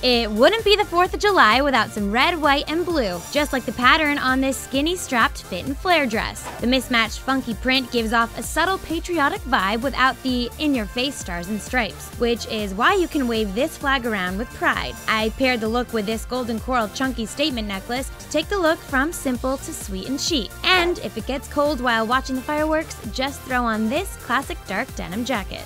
It wouldn't be the 4th of July without some red, white, and blue, just like the pattern on this skinny strapped fit and flare dress. The mismatched funky print gives off a subtle patriotic vibe without the in your face stars and stripes, which is why you can wave this flag around with pride. I paired the look with this golden coral chunky statement necklace to take the look from simple to sweet and chic. And if it gets cold while watching the fireworks, just throw on this classic dark denim jacket.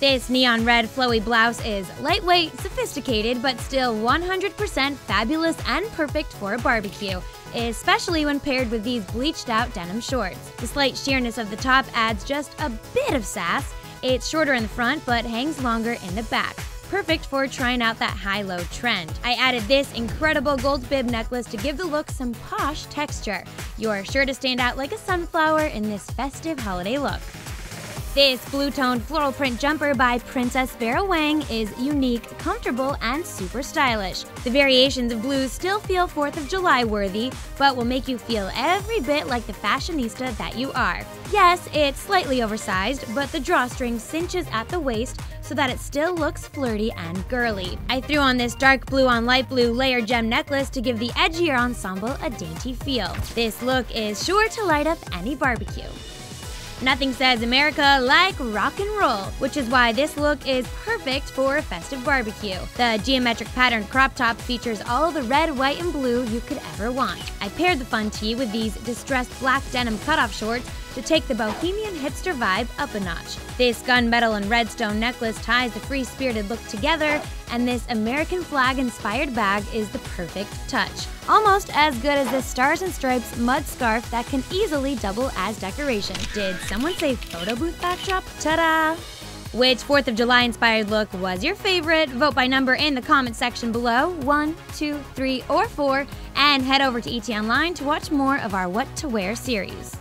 This neon red flowy blouse is lightweight, sophisticated, but still 100% fabulous and perfect for a barbecue, especially when paired with these bleached out denim shorts. The slight sheerness of the top adds just a bit of sass. It's shorter in the front but hangs longer in the back. Perfect for trying out that high-low trend. I added this incredible gold bib necklace to give the look some posh texture. You're sure to stand out like a sunflower in this festive holiday look. This blue-toned floral print jumper by Princess Vera Wang is unique, comfortable, and super stylish. The variations of blues still feel 4th of July worthy, but will make you feel every bit like the fashionista that you are. Yes, it's slightly oversized, but the drawstring cinches at the waist so that it still looks flirty and girly. I threw on this dark blue on light blue layered gem necklace to give the edgier ensemble a dainty feel. This look is sure to light up any barbecue. Nothing says America like rock and roll, which is why this look is perfect for a festive barbecue. The geometric pattern crop top features all the red, white, and blue you could ever want. I paired the fun tee with these distressed black denim cutoff shorts to take the bohemian hipster vibe up a notch. This gunmetal and redstone necklace ties the free spirited look together, and this American flag inspired bag is the perfect touch. Almost as good as this Stars and Stripes mud scarf that can easily double as decoration. Did someone say photo booth backdrop? Ta da! Which 4th of July inspired look was your favorite? Vote by number in the comment section below 1, 2, 3, or 4, and head over to ET Online to watch more of our What to Wear series.